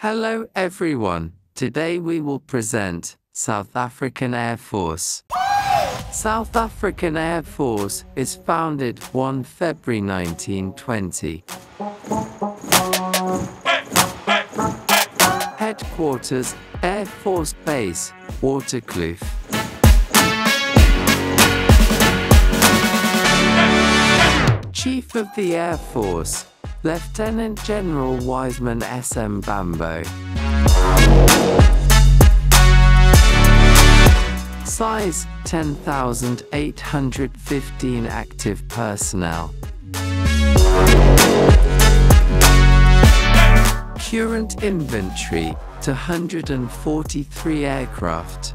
Hello everyone. Today we will present South African Air Force. South African Air Force is founded 1 February 1920. Headquarters Air Force Base, Waterkloof. Chief of the Air Force, Lieutenant General Wiseman S.M. Mbambo. Size 10,815 active personnel. Current inventory to 143 aircraft.